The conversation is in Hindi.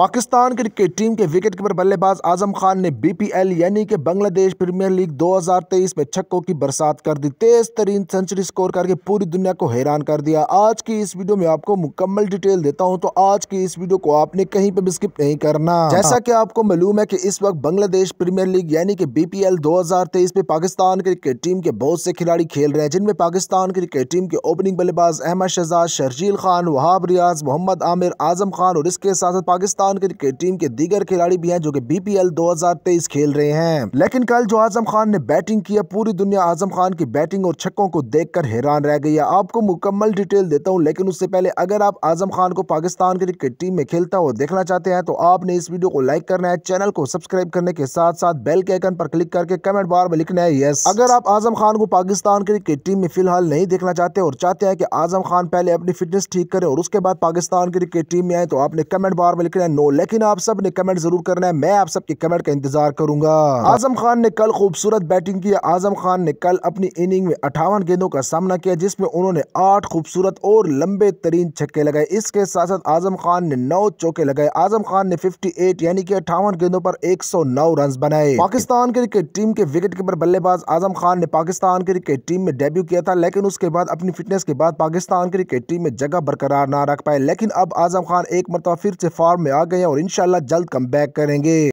पाकिस्तान क्रिकेट टीम के विकेट कीपर बल्लेबाज आज़म खान ने बीपीएल यानी कि बांग्लादेश प्रीमियर लीग 2023 में छक्कों की बरसात कर दी। तेज तरीन सेंचुरी स्कोर करके पूरी दुनिया को हैरान कर दिया। आज की इस वीडियो में आपको मुकम्मल डिटेल देता हूँ तो आज की इस वीडियो को आपने कहीं पे भी स्किप नहीं करना। जैसा की आपको मालूम है की इस वक्त बांग्लादेश प्रीमियर लीग यानी कि बीपीएल 2023 में पाकिस्तान क्रिकेट टीम के बहुत से खिलाड़ी खेल रहे हैं, जिनमें पाकिस्तान क्रिकेट टीम के ओपनिंग बल्लेबाज अहमद शहजाद, शर्जील खान, वहाब रियाज, मोहम्मद आमिर आज़म खान और इसके साथ साथ पाकिस्तान पाकिस्तान क्रिकेट टीम के दीगर खिलाड़ी भी हैं जो कि बीपीएल 2023 खेल रहे हैं। लेकिन कल जो आज़म खान ने बैटिंग किया पूरी दुनिया आज़म खान की बैटिंग और छक्कों को देखकर हैरान रह गई है। आपको मुकम्मल डिटेल देता हूँ, लेकिन उससे पहले अगर आप आज़म खान को पाकिस्तान क्रिकेट टीम में खेलता हुआ देखना चाहते हैं तो आपने इस वीडियो को लाइक करना है, चैनल को सब्सक्राइब करने के साथ साथ बेल के आइकन पर क्लिक करके कमेंट बार में लिखना है यस अगर आप आज़म खान को पाकिस्तान क्रिकेट टीम में फ़िलहाल नहीं देखना चाहते और चाहते हैं कि आज़म खान पहले अपनी फिटनेस ठीक करे और उसके बाद पाकिस्तान क्रिकेट टीम में आए तो आपने कमेंट बार में लिखना है नो, लेकिन आप सबने कमेंट ज़रूर करना है। मैं आप सबके कमेंट का इंतज़ार करूँगा। आज़म खान ने कल खूबसूरत बैटिंग की आज़म खान ने कल अपनी इनिंग में अठावन गेंदों का सामना किया, जिसमें उन्होंने आठ खूबसूरत और लंबे तरीन छक्के लगाए। इसके साथ साथ आज़म खान ने नौ चौके लगाए। आज़म खान ने 58 यानी कि अठावन गेंदों पर 109 रन बनाए। पाकिस्तान क्रिकेट टीम के विकेट कीपर बल्लेबाज आज़म खान ने पाकिस्तान क्रिकेट टीम में डेब्यू किया था, लेकिन उसके बाद अपनी फिटनेस के बाद पाकिस्तान क्रिकेट टीम में जगह बरकरार ना रख पाए। लेकिन अब आज़म खान एक मरतबा फिर से फॉर्म में आ गए और इनशाला जल्द कम करेंगे।